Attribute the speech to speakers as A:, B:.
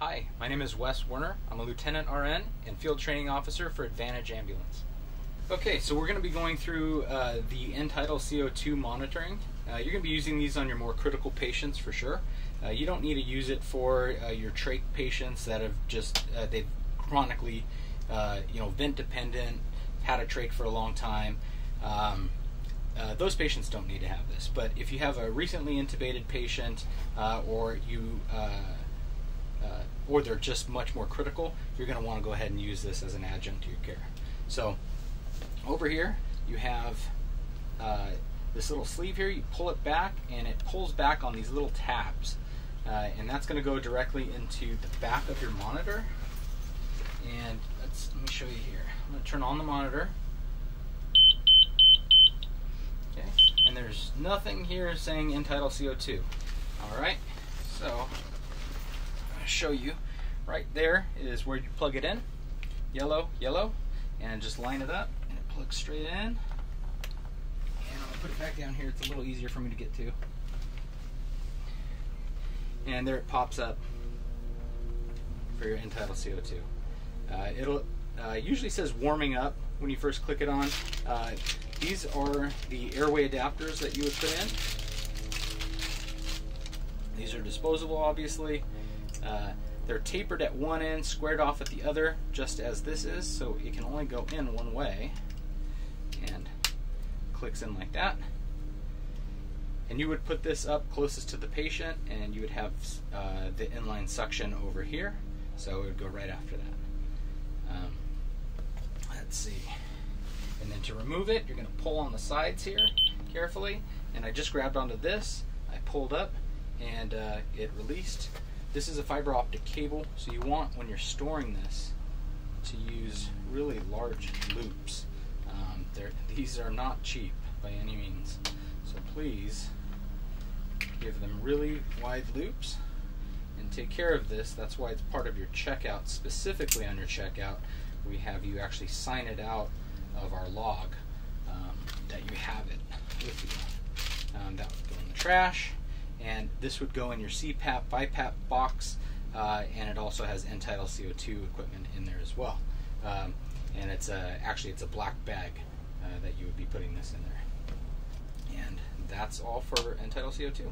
A: Hi, my name is Wes Warner. I'm a Lieutenant RN and Field Training Officer for Advantage Ambulance. Okay, so we're going to be going through uh, the end-tidal CO2 monitoring. Uh, you're going to be using these on your more critical patients for sure. Uh, you don't need to use it for uh, your trach patients that have just, uh, they've chronically, uh, you know, vent dependent, had a trach for a long time. Um, uh, those patients don't need to have this. But if you have a recently intubated patient uh, or you uh, uh, or they're just much more critical, you're going to want to go ahead and use this as an adjunct to your care. So over here you have uh, this little sleeve here. You pull it back and it pulls back on these little tabs. Uh, and that's going to go directly into the back of your monitor. And let's, let me show you here. I'm going to turn on the monitor. Okay, and there's nothing here saying end-tidal CO2. All right, so show you. Right there is where you plug it in. Yellow, yellow, and just line it up, and it plugs straight in. And I'll put it back down here. It's a little easier for me to get to. And there it pops up for your end-tidal CO2. Uh, it'll uh, usually says warming up when you first click it on. Uh, these are the airway adapters that you would put in. These are disposable, obviously. Uh, they're tapered at one end, squared off at the other, just as this is, so it can only go in one way. And clicks in like that. And you would put this up closest to the patient, and you would have uh, the inline suction over here, so it would go right after that. Um, let's see. And then to remove it, you're going to pull on the sides here carefully. And I just grabbed onto this, I pulled up, and uh, it released. This is a fiber optic cable, so you want, when you're storing this, to use really large loops. Um, these are not cheap by any means. So please give them really wide loops and take care of this. That's why it's part of your checkout, specifically on your checkout. We have you actually sign it out of our log um, that you have it with you. Um, that would go in the trash, and this would go in your CPAP, BiPAP box, uh, and it also has end-tidal CO2 equipment in there as well. Um, and it's a, actually it's a black bag uh, that you would be putting this in there. And that's all for end-tidal CO2.